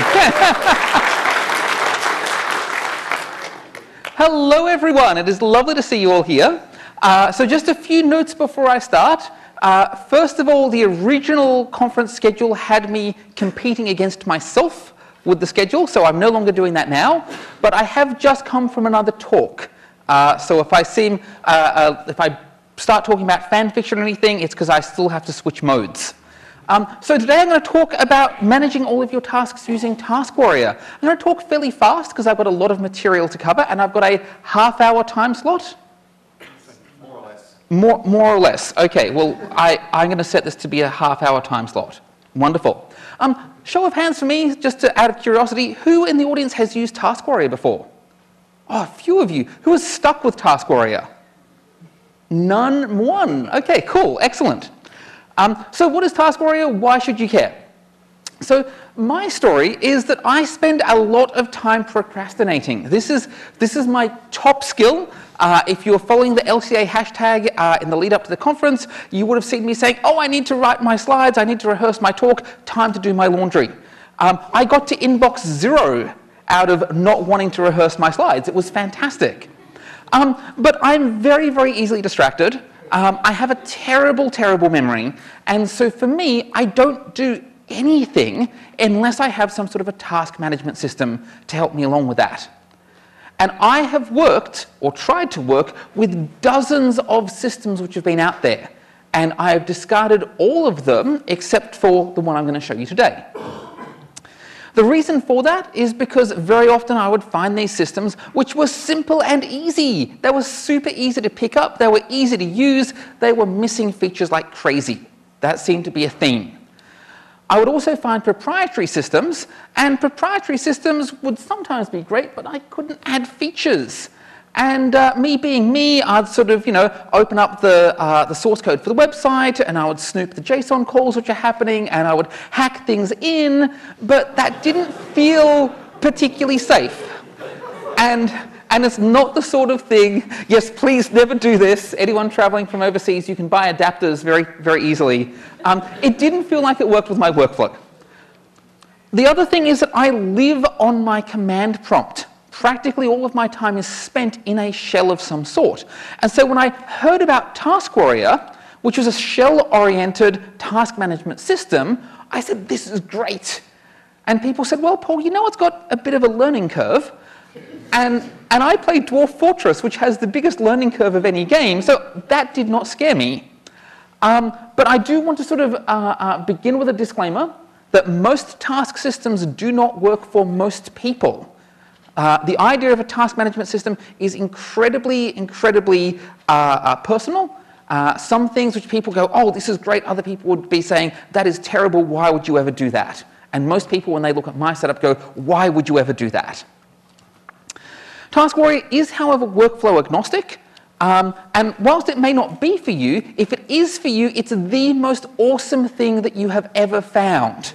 Hello, everyone. It is lovely to see you all here. Uh, so just a few notes before I start. Uh, first of all, the original conference schedule had me competing against myself with the schedule, so I'm no longer doing that now. But I have just come from another talk. Uh, so if I seem, uh, uh, if I start talking about fan fiction or anything, it's because I still have to switch modes. Um, so today I'm going to talk about managing all of your tasks using Task Warrior. I'm going to talk fairly fast because I've got a lot of material to cover and I've got a half hour time slot. More or less. More, more or less. Okay, well, I, I'm going to set this to be a half hour time slot. Wonderful. Um, show of hands for me, just to, out of curiosity, who in the audience has used Task Warrior before? Oh, a few of you. Who is stuck with Task Warrior? None, one. Okay, cool, excellent. Um, so what is Task Warrior? Why should you care? So my story is that I spend a lot of time procrastinating. This is, this is my top skill. Uh, if you're following the LCA hashtag uh, in the lead up to the conference, you would have seen me saying, oh, I need to write my slides, I need to rehearse my talk, time to do my laundry. Um, I got to inbox zero out of not wanting to rehearse my slides. It was fantastic. Um, but I'm very, very easily distracted. Um, I have a terrible, terrible memory. And so for me, I don't do anything unless I have some sort of a task management system to help me along with that. And I have worked, or tried to work, with dozens of systems which have been out there. And I have discarded all of them except for the one I'm going to show you today. The reason for that is because very often I would find these systems which were simple and easy. They were super easy to pick up, they were easy to use, they were missing features like crazy. That seemed to be a theme. I would also find proprietary systems, and proprietary systems would sometimes be great, but I couldn't add features. And uh, me being me, I'd sort of, you know, open up the, uh, the source code for the website and I would snoop the JSON calls which are happening and I would hack things in, but that didn't feel particularly safe. And, and it's not the sort of thing, yes, please never do this. Anyone traveling from overseas, you can buy adapters very, very easily. Um, it didn't feel like it worked with my workflow. The other thing is that I live on my command prompt practically all of my time is spent in a shell of some sort. And so when I heard about Task Warrior, which was a shell-oriented task management system, I said, this is great. And people said, well, Paul, you know it's got a bit of a learning curve. And, and I played Dwarf Fortress, which has the biggest learning curve of any game, so that did not scare me. Um, but I do want to sort of uh, uh, begin with a disclaimer that most task systems do not work for most people. Uh, the idea of a task management system is incredibly, incredibly uh, uh, personal. Uh, some things which people go, oh, this is great, other people would be saying, that is terrible, why would you ever do that? And most people, when they look at my setup, go, why would you ever do that? Task Warrior is, however, workflow agnostic. Um, and whilst it may not be for you, if it is for you, it's the most awesome thing that you have ever found.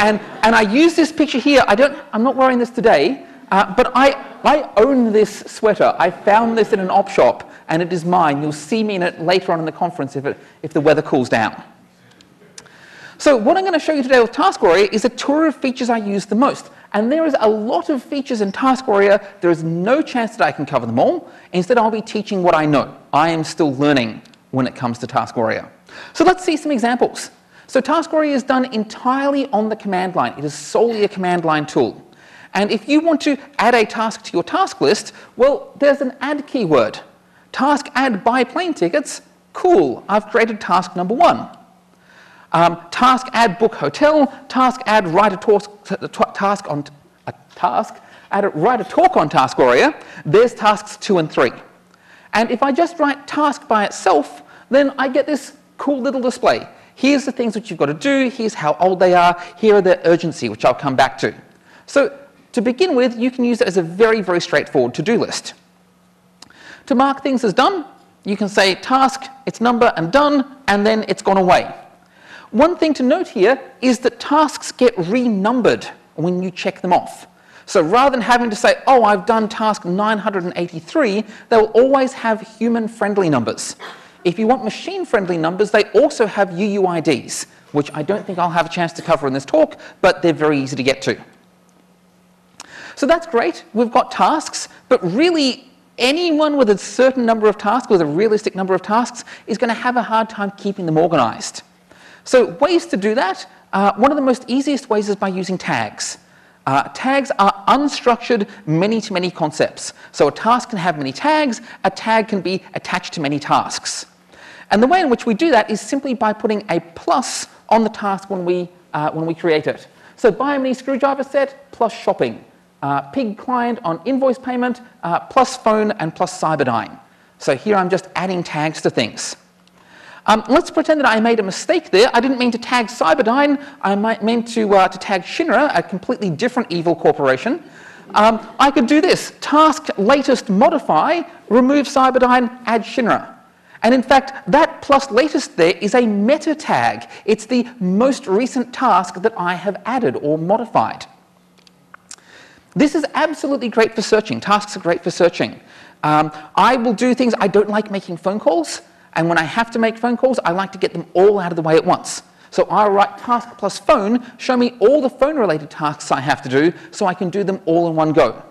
And, and I use this picture here. I don't, I'm not wearing this today, uh, but I, I own this sweater. I found this in an op shop, and it is mine. You'll see me in it later on in the conference if, it, if the weather cools down. So what I'm going to show you today with Task Warrior is a tour of features I use the most. And there is a lot of features in Task Warrior. There is no chance that I can cover them all. Instead, I'll be teaching what I know. I am still learning when it comes to Task Warrior. So let's see some examples. So Task Warrior is done entirely on the command line. It is solely a command line tool. And if you want to add a task to your task list, well, there's an add keyword. Task add buy plane tickets. Cool, I've created task number one. Um, task add book hotel. Task add write a talk, task on a task. Add a, write a talk on Task Warrior. There's tasks two and three. And if I just write task by itself, then I get this cool little display. Here's the things that you've got to do. Here's how old they are. Here are their urgency, which I'll come back to. So to begin with, you can use it as a very, very straightforward to-do list. To mark things as done, you can say task, its number, and done, and then it's gone away. One thing to note here is that tasks get renumbered when you check them off. So rather than having to say, oh, I've done task 983, they will always have human-friendly numbers. If you want machine-friendly numbers, they also have UUIDs, which I don't think I'll have a chance to cover in this talk, but they're very easy to get to. So that's great. We've got tasks, but really anyone with a certain number of tasks, with a realistic number of tasks, is going to have a hard time keeping them organized. So ways to do that, uh, one of the most easiest ways is by using tags. Uh, tags are unstructured many-to-many concepts. So a task can have many tags, a tag can be attached to many tasks. And the way in which we do that is simply by putting a plus on the task when we, uh, when we create it. So buy a mini screwdriver set plus shopping. Uh, pig client on invoice payment uh, plus phone and plus Cyberdyne. So here I'm just adding tags to things. Um, let's pretend that I made a mistake there. I didn't mean to tag Cyberdyne. I might mean to, uh, to tag Shinra, a completely different evil corporation. Um, I could do this. Task latest modify, remove Cyberdyne, add Shinra. And in fact, that plus latest there is a meta tag. It's the most recent task that I have added or modified. This is absolutely great for searching. Tasks are great for searching. Um, I will do things, I don't like making phone calls. And when I have to make phone calls, I like to get them all out of the way at once. So I'll write task plus phone, show me all the phone related tasks I have to do so I can do them all in one go.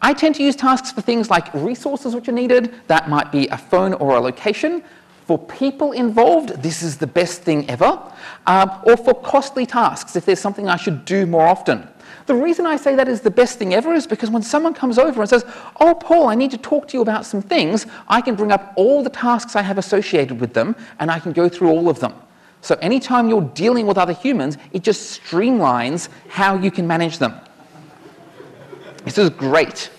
I tend to use tasks for things like resources which are needed. That might be a phone or a location. For people involved, this is the best thing ever. Um, or for costly tasks, if there's something I should do more often. The reason I say that is the best thing ever is because when someone comes over and says, Oh, Paul, I need to talk to you about some things, I can bring up all the tasks I have associated with them and I can go through all of them. So anytime you're dealing with other humans, it just streamlines how you can manage them. This is great.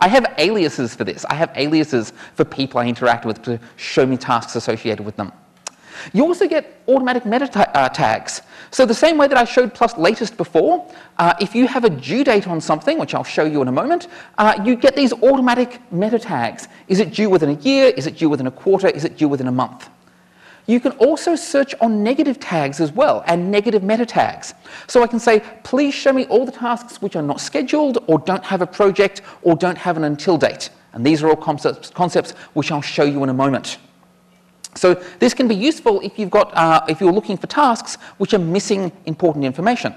I have aliases for this. I have aliases for people I interact with to show me tasks associated with them. You also get automatic meta ta uh, tags. So the same way that I showed plus latest before, uh, if you have a due date on something, which I'll show you in a moment, uh, you get these automatic meta tags. Is it due within a year? Is it due within a quarter? Is it due within a month? You can also search on negative tags as well and negative meta tags. So I can say, please show me all the tasks which are not scheduled or don't have a project or don't have an until date. And these are all concepts, concepts which I'll show you in a moment. So this can be useful if you've got, uh, if you're looking for tasks which are missing important information.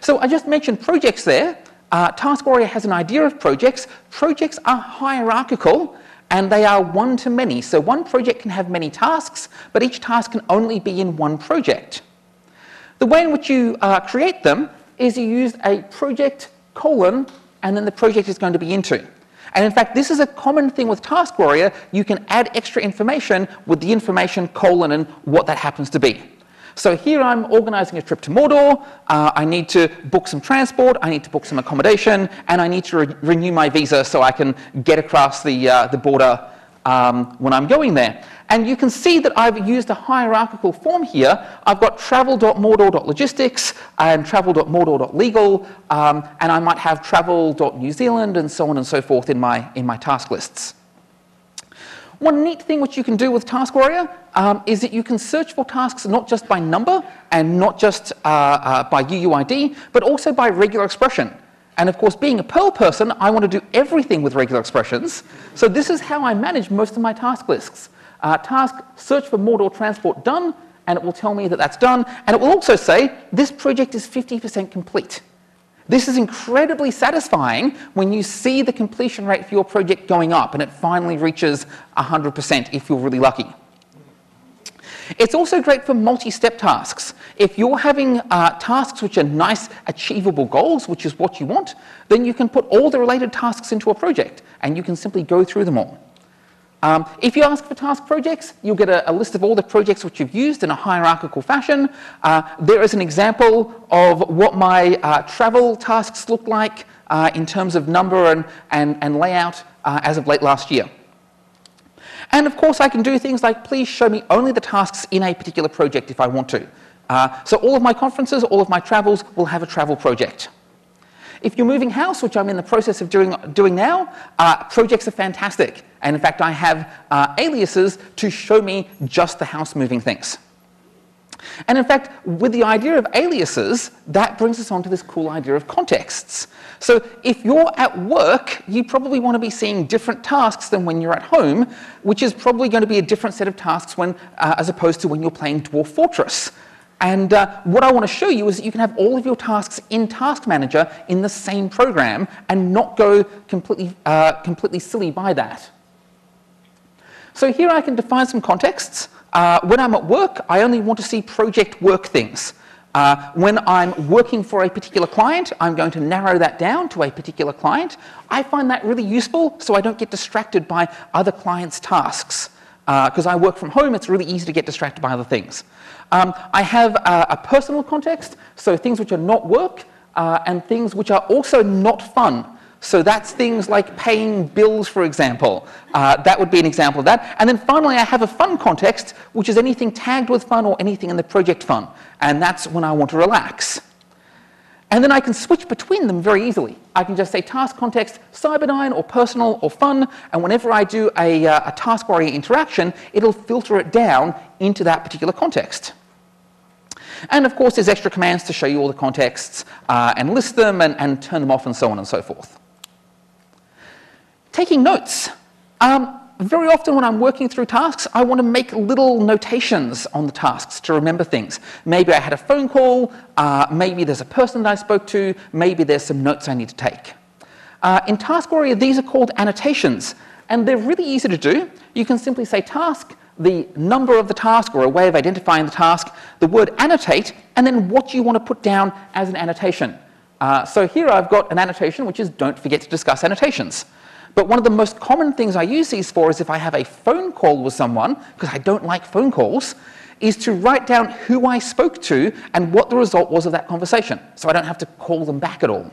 So I just mentioned projects there. Uh, Task Warrior has an idea of projects. Projects are hierarchical and they are one to many. So one project can have many tasks, but each task can only be in one project. The way in which you uh, create them is you use a project colon and then the project is going to be into. And in fact, this is a common thing with Task Warrior. You can add extra information with the information colon and what that happens to be. So here I'm organizing a trip to Mordor. Uh, I need to book some transport. I need to book some accommodation. And I need to re renew my visa so I can get across the, uh, the border um, when I'm going there. And you can see that I've used a hierarchical form here. I've got travel.mordor.logistics and travel.mordor.legal, um, and I might have travel.new Zealand and so on and so forth in my, in my task lists. One neat thing which you can do with Task Warrior um, is that you can search for tasks not just by number and not just uh, uh, by UUID, but also by regular expression. And of course, being a Perl person, I want to do everything with regular expressions. So this is how I manage most of my task lists. Uh, task search for Mordor transport done, and it will tell me that that's done. And it will also say this project is 50% complete. This is incredibly satisfying when you see the completion rate for your project going up and it finally reaches 100% if you're really lucky. It's also great for multi-step tasks. If you're having uh, tasks which are nice, achievable goals, which is what you want, then you can put all the related tasks into a project and you can simply go through them all. Um, if you ask for task projects, you'll get a, a, list of all the projects which you've used in a hierarchical fashion. Uh, there is an example of what my uh, travel tasks look like uh, in terms of number and, and, and layout uh, as of late last year. And of course, I can do things like, please show me only the tasks in a particular project if I want to. Uh, so all of my conferences, all of my travels will have a travel project. If you're moving house, which I'm in the process of doing, doing now, uh, projects are fantastic. And in fact, I have uh, aliases to show me just the house moving things. And in fact, with the idea of aliases, that brings us on to this cool idea of contexts. So if you're at work, you probably want to be seeing different tasks than when you're at home, which is probably going to be a different set of tasks when, uh, as opposed to when you're playing Dwarf Fortress. And uh, what I want to show you is that you can have all of your tasks in Task Manager in the same program and not go completely, uh, completely silly by that. So here I can define some contexts. Uh, when I'm at work, I only want to see project work things. Uh, when I'm working for a particular client, I'm going to narrow that down to a particular client. I find that really useful so I don't get distracted by other clients' tasks. Because uh, I work from home, it's really easy to get distracted by other things. Um, I have a, a, personal context, so things which are not work uh, and things which are also not fun. So that's things like paying bills, for example. Uh, that would be an example of that. And then finally, I have a fun context, which is anything tagged with fun or anything in the project fun. And that's when I want to relax. And then I can switch between them very easily. I can just say task context, Cyberdyne, or personal, or fun, and whenever I do a, uh, a task warrior interaction, it'll filter it down into that particular context. And of course, there's extra commands to show you all the contexts uh, and list them and, and turn them off and so on and so forth. Taking notes. Um, very often when I'm working through tasks, I want to make little notations on the tasks to remember things. Maybe I had a phone call, uh, maybe there's a person that I spoke to, maybe there's some notes I need to take. Uh, in Task Warrior, these are called annotations, and they're really easy to do. You can simply say task, the number of the task or a way of identifying the task, the word annotate, and then what you want to put down as an annotation. Uh, so here I've got an annotation which is don't forget to discuss annotations. But one of the most common things I use these for is if I have a phone call with someone, because I don't like phone calls, is to write down who I spoke to and what the result was of that conversation, so I don't have to call them back at all.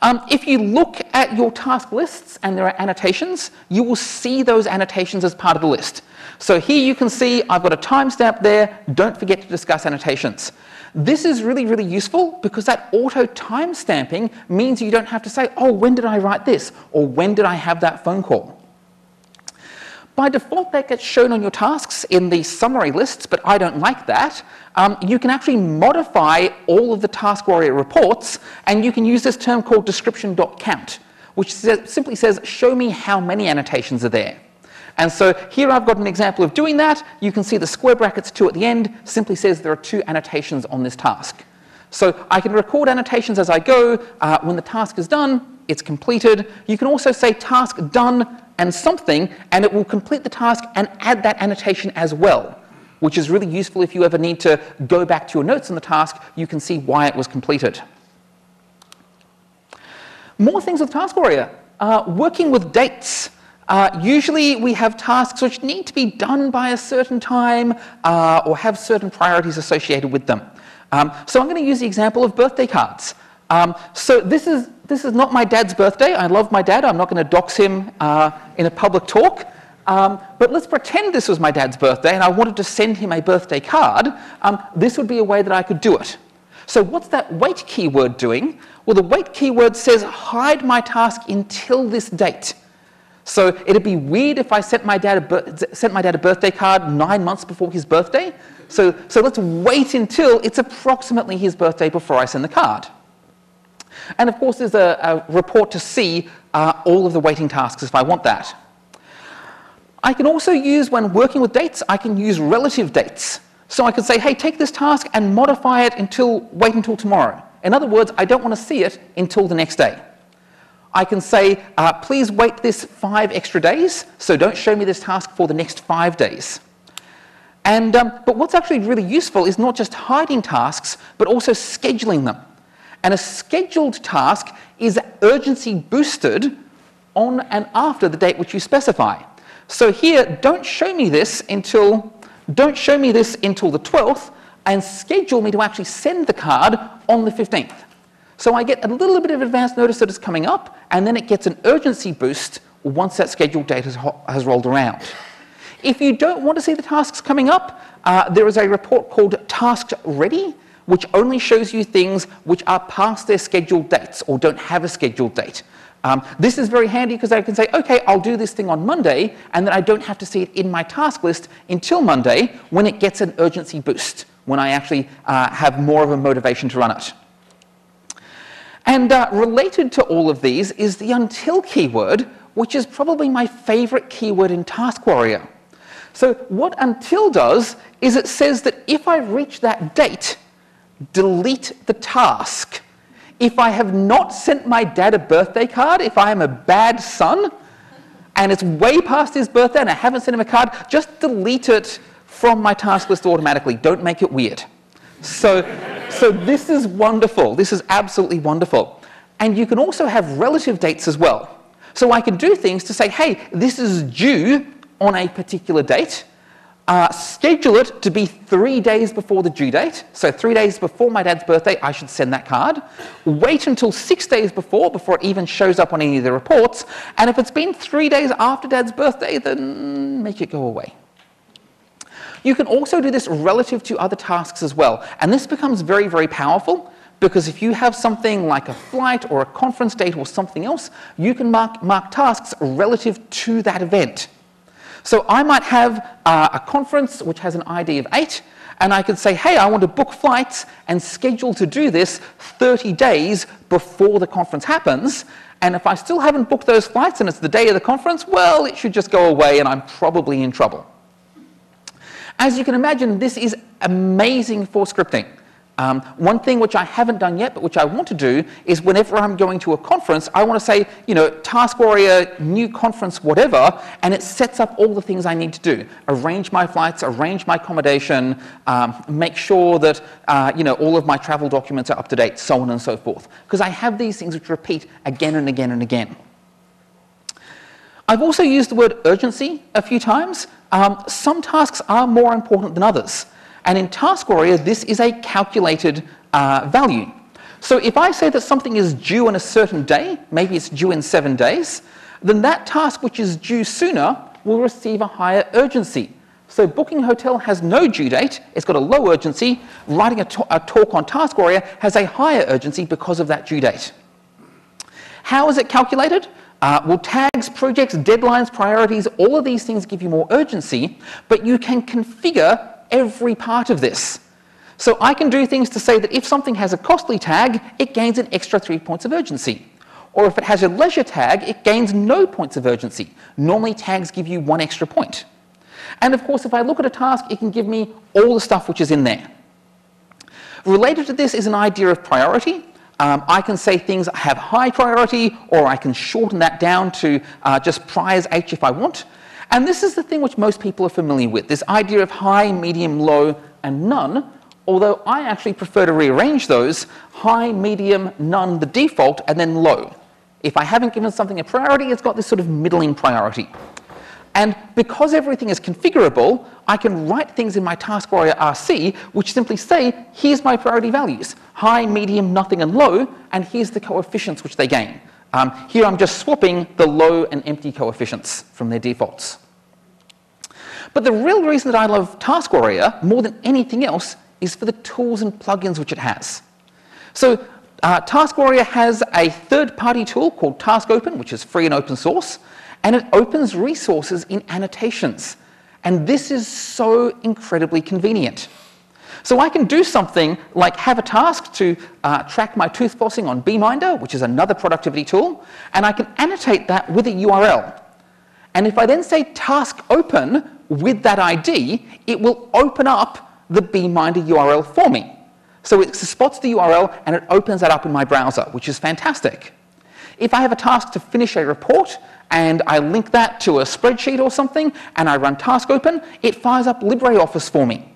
Um, if you look at your task lists and there are annotations, you will see those annotations as part of the list. So here you can see I've got a timestamp there, don't forget to discuss annotations. This is really, really useful because that auto timestamping means you don't have to say, oh, when did I write this? Or when did I have that phone call? By default, that gets shown on your tasks in the summary lists, but I don't like that. Um, you can actually modify all of the Task Warrior reports, and you can use this term called description.count, which simply says, show me how many annotations are there. And so here I've got an example of doing that. You can see the square brackets 2 at the end simply says there are two annotations on this task. So I can record annotations as I go. Uh, when the task is done, it's completed. You can also say task done and something, and it will complete the task and add that annotation as well, which is really useful if you ever need to go back to your notes on the task, you can see why it was completed. More things with Task Warrior. Uh, working with dates. Uh, usually we have tasks which need to be done by a certain time uh, or have certain priorities associated with them. Um, so I'm going to use the example of birthday cards. Um, so this is, this is not my dad's birthday. I love my dad. I'm not going to dox him uh, in a public talk. Um, but let's pretend this was my dad's birthday and I wanted to send him a birthday card. Um, this would be a way that I could do it. So what's that wait keyword doing? Well, the wait keyword says hide my task until this date. So it'd be weird if I sent my dad a, sent my dad a birthday card nine months before his birthday. So, so let's wait until it's approximately his birthday before I send the card. And of course, there's a, a report to see uh, all of the waiting tasks if I want that. I can also use, when working with dates, I can use relative dates. So I could say, hey, take this task and modify it until, wait until tomorrow. In other words, I don't want to see it until the next day. I can say, uh, please wait this five extra days, so don't show me this task for the next five days. And, um, but what's actually really useful is not just hiding tasks, but also scheduling them. And a scheduled task is urgency boosted on and after the date which you specify. So here, don't show me this until, don't show me this until the 12th, and schedule me to actually send the card on the 15th. So I get a little bit of advance notice that it's coming up, and then it gets an urgency boost once that scheduled date has, has rolled around. If you don't want to see the tasks coming up, uh, there is a report called task ready, which only shows you things which are past their scheduled dates or don't have a scheduled date. Um, this is very handy because I can say, okay, I'll do this thing on Monday, and then I don't have to see it in my task list until Monday when it gets an urgency boost, when I actually uh, have more of a motivation to run it. And uh, related to all of these is the until keyword, which is probably my favorite keyword in Task Warrior. So what until does is it says that if I reach that date, delete the task. If I have not sent my dad a birthday card, if I am a bad son, and it's way past his birthday and I haven't sent him a card, just delete it from my task list automatically. Don't make it weird. So, so this is wonderful. This is absolutely wonderful. And you can also have relative dates as well. So I can do things to say, hey, this is due on a particular date. Uh, schedule it to be three days before the due date. So three days before my dad's birthday, I should send that card. Wait until six days before, before it even shows up on any of the reports. And if it's been three days after dad's birthday, then make it go away. You can also do this relative to other tasks as well. And this becomes very, very powerful because if you have something like a flight or a conference date or something else, you can mark, mark tasks relative to that event. So I might have uh, a conference which has an ID of 8, and I could say, hey, I want to book flights and schedule to do this 30 days before the conference happens. And if I still haven't booked those flights and it's the day of the conference, well, it should just go away and I'm probably in trouble. As you can imagine, this is amazing for scripting. Um, one thing which I haven't done yet, but which I want to do, is whenever I'm going to a conference, I want to say, you know, Task Warrior, new conference, whatever, and it sets up all the things I need to do. Arrange my flights, arrange my accommodation, um, make sure that, uh, you know, all of my travel documents are up to date, so on and so forth. Because I have these things which repeat again and again and again. I've also used the word urgency a few times. Um, some tasks are more important than others. And in Task Warrior, this is a calculated uh, value. So if I say that something is due on a certain day, maybe it's due in seven days, then that task which is due sooner will receive a higher urgency. So booking hotel has no due date, it's got a low urgency. Writing a, a talk on Task Warrior has a higher urgency because of that due date. How is it calculated? Uh, well, tags, projects, deadlines, priorities, all of these things give you more urgency, but you can configure every part of this. So I can do things to say that if something has a costly tag, it gains an extra three points of urgency. Or if it has a leisure tag, it gains no points of urgency. Normally tags give you one extra point. And of course, if I look at a task, it can give me all the stuff which is in there. Related to this is an idea of priority. Um, I can say things have high priority, or I can shorten that down to uh, just priors H if I want. And this is the thing which most people are familiar with, this idea of high, medium, low, and none, although I actually prefer to rearrange those, high, medium, none, the default, and then low. If I haven't given something a priority, it's got this sort of middling priority. And because everything is configurable, I can write things in my Task Warrior RC which simply say, here's my priority values, high, medium, nothing, and low, and here's the coefficients which they gain. Um, here I'm just swapping the low and empty coefficients from their defaults. But the real reason that I love Task Warrior more than anything else is for the tools and plugins which it has. So uh, Task Warrior has a third-party tool called Task Open, which is free and open source, and it opens resources in annotations. And this is so incredibly convenient. So I can do something like have a task to uh, track my tooth flossing on Beeminder, which is another productivity tool, and I can annotate that with a URL. And if I then say task open with that ID, it will open up the Beeminder URL for me. So it spots the URL and it opens that up in my browser, which is fantastic. If I have a task to finish a report and I link that to a spreadsheet or something and I run task open, it fires up LibreOffice for me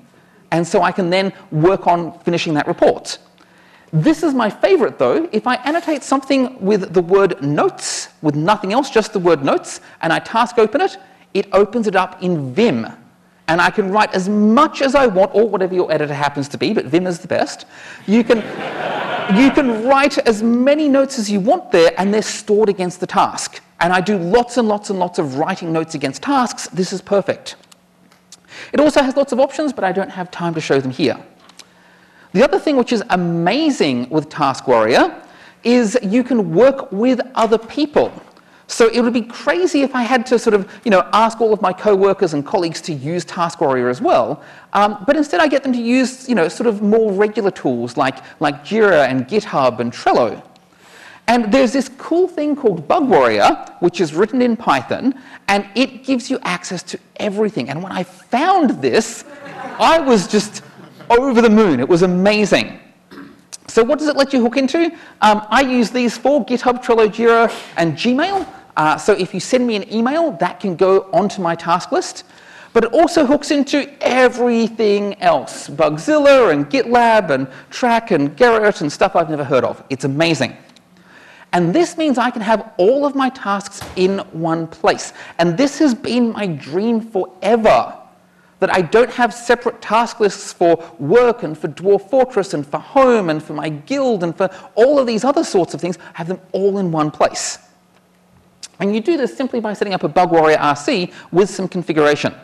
and so I can then work on finishing that report. This is my favorite though. If I annotate something with the word notes, with nothing else, just the word notes, and I task open it, it opens it up in Vim. And I can write as much as I want, or whatever your editor happens to be, but Vim is the best. You can, you can write as many notes as you want there, and they're stored against the task. And I do lots and lots and lots of writing notes against tasks. This is perfect. It also has lots of options, but I don't have time to show them here. The other thing which is amazing with Task Warrior is you can work with other people. So it would be crazy if I had to sort of, you know, ask all of my coworkers and colleagues to use Task Warrior as well. Um, but instead I get them to use, you know, sort of more regular tools like, like Jira and GitHub and Trello. And there's this cool thing called Bug Warrior, which is written in Python, and it gives you access to everything. And when I found this, I was just over the moon. It was amazing. So what does it let you hook into? Um, I use these for GitHub, Trello, Jira, and Gmail. Uh, so if you send me an email, that can go onto my task list. But it also hooks into everything else, Bugzilla and GitLab and Trac and Gerrit and stuff I've never heard of. It's amazing. And this means I can have all of my tasks in one place. And this has been my dream forever. That I don't have separate task lists for work and for Dwarf Fortress and for home and for my guild and for all of these other sorts of things. I have them all in one place. And you do this simply by setting up a Bug Warrior RC with some configuration.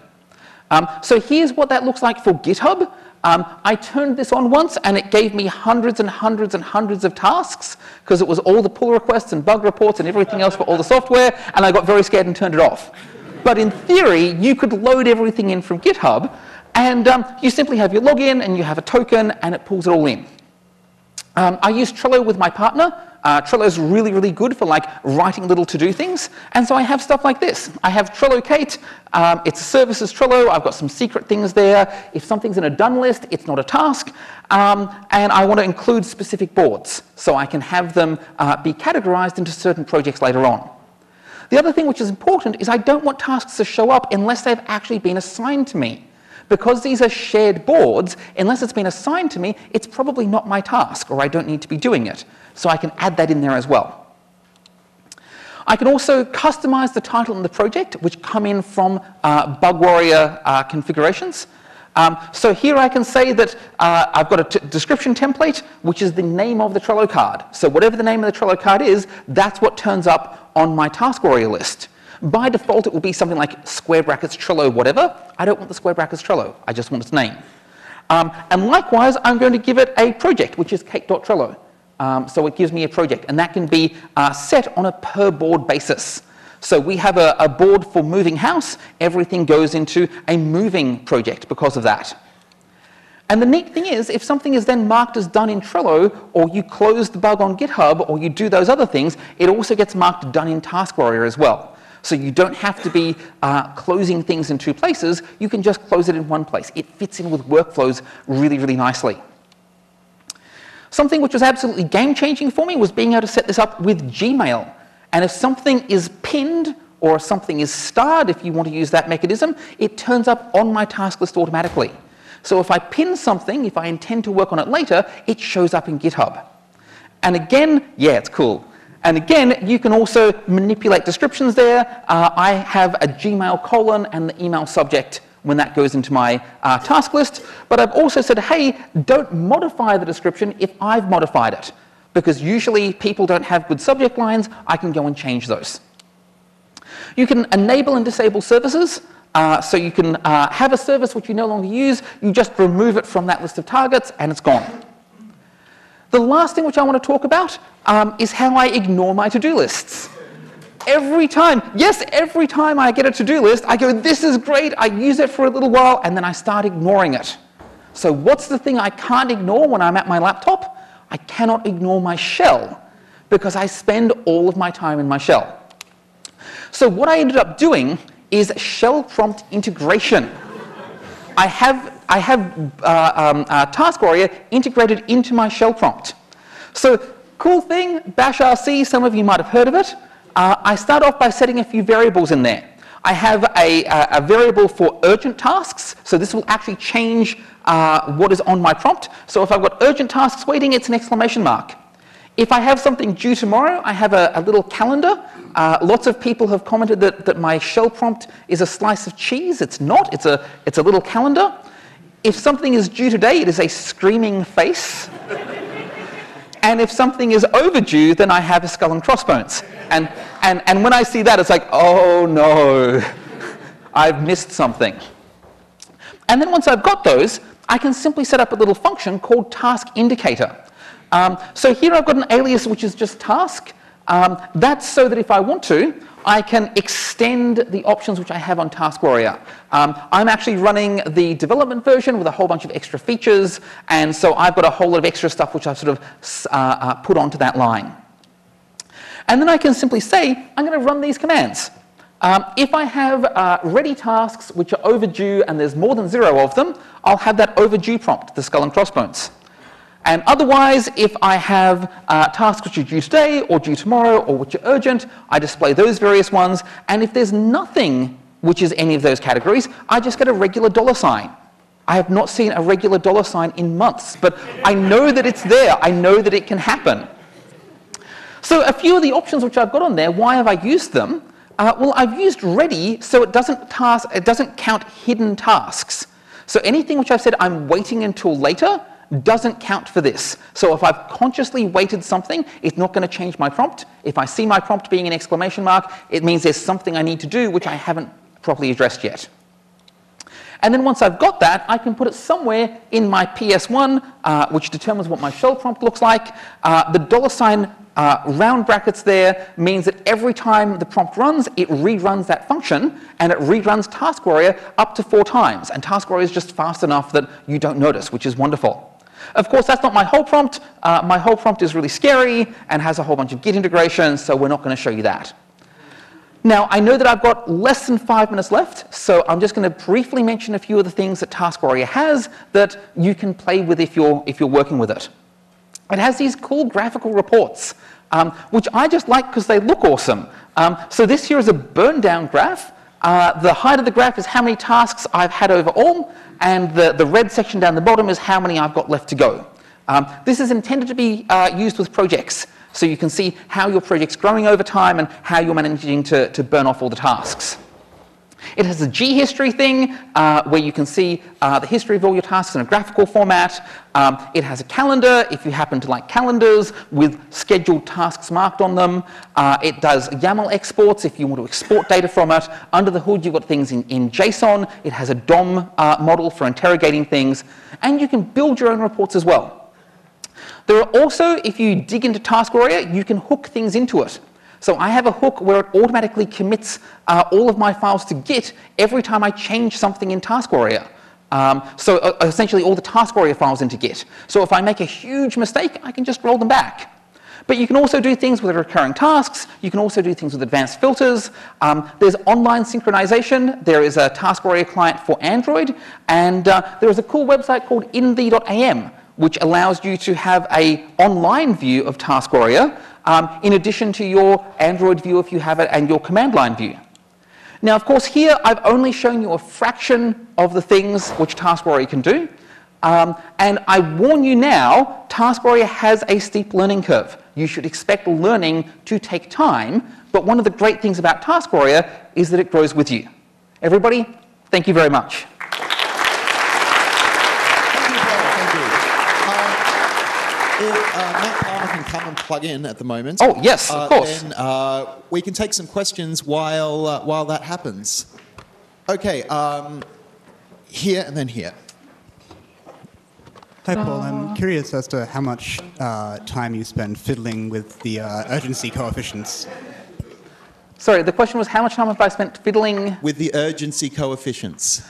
Um, so here's what that looks like for GitHub. Um, I turned this on once and it gave me hundreds and hundreds and hundreds of tasks because it was all the pull requests and bug reports and everything else for all the software and I got very scared and turned it off. But in theory, you could load everything in from GitHub and um, you simply have your login and you have a token and it pulls it all in. Um, I use Trello with my partner uh, Trello is really, really good for like writing little to-do things. And so I have stuff like this. I have Trello Kate. Um, it's a services Trello. I've got some secret things there. If something's in a done list, it's not a task. Um, and I want to include specific boards so I can have them uh, be categorized into certain projects later on. The other thing which is important is I don't want tasks to show up unless they've actually been assigned to me. Because these are shared boards, unless it's been assigned to me, it's probably not my task or I don't need to be doing it so I can add that in there as well. I can also customize the title and the project, which come in from uh, Bug Warrior uh, configurations. Um, so here I can say that uh, I've got a description template, which is the name of the Trello card. So whatever the name of the Trello card is, that's what turns up on my Task Warrior list. By default, it will be something like square brackets Trello whatever. I don't want the square brackets Trello. I just want its name. Um, and likewise, I'm going to give it a project, which is kate.trello. Um, so it gives me a project, and that can be uh, set on a per board basis. So we have a, a, board for moving house. Everything goes into a moving project because of that. And the neat thing is, if something is then marked as done in Trello, or you close the bug on GitHub, or you do those other things, it also gets marked done in Task Warrior as well. So you don't have to be uh, closing things in two places. You can just close it in one place. It fits in with workflows really, really nicely. Something which was absolutely game changing for me was being able to set this up with Gmail. And if something is pinned or something is starred, if you want to use that mechanism, it turns up on my task list automatically. So if I pin something, if I intend to work on it later, it shows up in GitHub. And again, yeah, it's cool. And again, you can also manipulate descriptions there. Uh, I have a Gmail colon and the email subject when that goes into my uh, task list. But I've also said, hey, don't modify the description if I've modified it. Because usually people don't have good subject lines, I can go and change those. You can enable and disable services. Uh, so you can uh, have a service which you no longer use, you just remove it from that list of targets and it's gone. The last thing which I want to talk about um, is how I ignore my to-do lists every time, yes, every time I get a to-do list, I go, this is great, I use it for a little while, and then I start ignoring it. So what's the thing I can't ignore when I'm at my laptop? I cannot ignore my shell because I spend all of my time in my shell. So what I ended up doing is shell prompt integration. I have, I have uh, um, uh, Task Warrior integrated into my shell prompt. So cool thing, bash RC, some of you might have heard of it. Uh, I start off by setting a few variables in there. I have a, a, a variable for urgent tasks, so this will actually change uh, what is on my prompt. So if I've got urgent tasks waiting, it's an exclamation mark. If I have something due tomorrow, I have a, a little calendar. Uh, lots of people have commented that, that my shell prompt is a slice of cheese. It's not, it's a, it's a little calendar. If something is due today, it is a screaming face. and if something is overdue, then I have a skull and crossbones. And, and, and when I see that, it's like, oh no, I've missed something. And then once I've got those, I can simply set up a little function called task indicator. Um, so here I've got an alias which is just task. Um, that's so that if I want to, I can extend the options which I have on Task Warrior. Um, I'm actually running the development version with a whole bunch of extra features, and so I've got a whole lot of extra stuff which I've sort of uh, uh, put onto that line. And then I can simply say, I'm going to run these commands. Um, if I have uh, ready tasks which are overdue and there's more than zero of them, I'll have that overdue prompt, the skull and crossbones. And otherwise, if I have uh, tasks which are due today or due tomorrow or which are urgent, I display those various ones. And if there's nothing which is any of those categories, I just get a regular dollar sign. I have not seen a regular dollar sign in months, but I know that it's there. I know that it can happen. So a few of the options which I've got on there, why have I used them? Uh, well, I've used ready so it doesn't, task, it doesn't count hidden tasks. So anything which I've said I'm waiting until later doesn't count for this. So if I've consciously waited something, it's not going to change my prompt. If I see my prompt being an exclamation mark, it means there's something I need to do which I haven't properly addressed yet. And then once I've got that, I can put it somewhere in my PS1, uh, which determines what my shell prompt looks like. Uh, the dollar sign uh, round brackets there means that every time the prompt runs, it reruns that function, and it reruns Task Warrior up to four times. And Task Warrior is just fast enough that you don't notice, which is wonderful. Of course, that's not my whole prompt. Uh, my whole prompt is really scary and has a whole bunch of Git integrations, so we're not going to show you that. Now, I know that I've got less than five minutes left, so I'm just going to briefly mention a few of the things that Task Warrior has that you can play with if you're, if you're working with it. It has these cool graphical reports, um, which I just like because they look awesome. Um, so this here is a burn down graph. Uh, the height of the graph is how many tasks I've had overall, and the, the red section down the bottom is how many I've got left to go. Um, this is intended to be uh, used with projects, so you can see how your project's growing over time and how you're managing to, to burn off all the tasks. It has a G history thing uh, where you can see uh, the history of all your tasks in a graphical format. Um, it has a calendar if you happen to like calendars with scheduled tasks marked on them. Uh, it does YAML exports if you want to export data from it. Under the hood, you've got things in, in JSON. It has a DOM uh, model for interrogating things. And you can build your own reports as well. There are also, if you dig into Task Warrior, you can hook things into it. So I have a hook where it automatically commits uh, all of my files to Git every time I change something in Task Warrior. Um, so uh, essentially all the Task Warrior files into Git. So if I make a huge mistake, I can just roll them back. But you can also do things with recurring tasks. You can also do things with advanced filters. Um, there's online synchronization. There is a Task Warrior client for Android. And uh, there is a cool website called inthe.am, which allows you to have a online view of Task Warrior um, in addition to your Android view if you have it and your command line view. Now, of course, here I've only shown you a fraction of the things which Task Warrior can do. Um, and I warn you now, Task Warrior has a steep learning curve. You should expect learning to take time, but one of the great things about Task Warrior is that it grows with you. Everybody, thank you very much. If uh, Matt Palmer can come and plug in at the moment. Oh, yes, of uh, course. Then uh, we can take some questions while, uh, while that happens. Okay, um, here and then here. Hi, Paul. I'm curious as to how much uh, time you spend fiddling with the uh, urgency coefficients. Sorry, the question was how much time have I spent fiddling? With the urgency coefficients.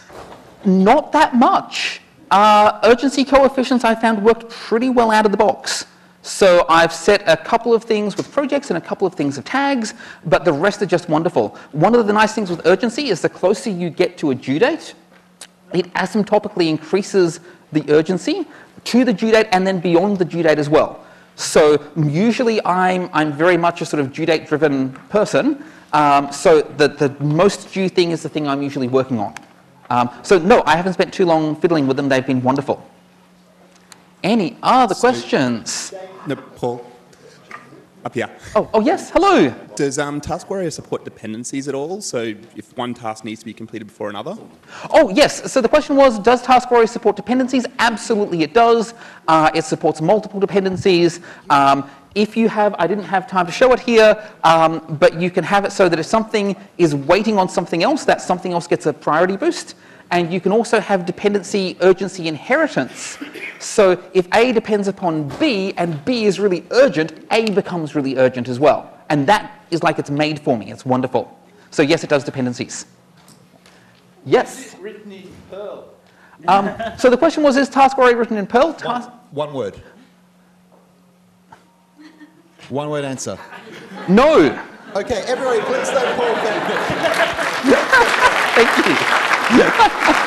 Not that much. Uh, urgency coefficients I found worked pretty well out of the box. So I've set a couple of things with projects and a couple of things with tags, but the rest are just wonderful. One of the nice things with urgency is the closer you get to a due date, it asymptotically increases the urgency to the due date and then beyond the due date as well. So usually I'm, I'm very much a sort of due date driven person. Um, so the, the most due thing is the thing I'm usually working on. Um, so no, I haven't spent too long fiddling with them. They've been wonderful. Any other questions? No, Paul. Up here. Oh, oh yes, hello. Does um, Task Warrior support dependencies at all? So if one task needs to be completed before another? Oh, yes. So the question was, does Task Warrior support dependencies? Absolutely it does. Uh, it supports multiple dependencies. Um, if you have, I didn't have time to show it here, um, but you can have it so that if something is waiting on something else, that something else gets a priority boost. And you can also have dependency urgency inheritance. So if A depends upon B and B is really urgent, A becomes really urgent as well. And that is like it's made for me. It's wonderful. So yes, it does dependencies. Yes. written in Perl. Um, so the question was, is Task Warrior written in Perl? One, one word. One word answer. No. Okay, everybody, please thank Paul Fenwick. Thank you. Yeah.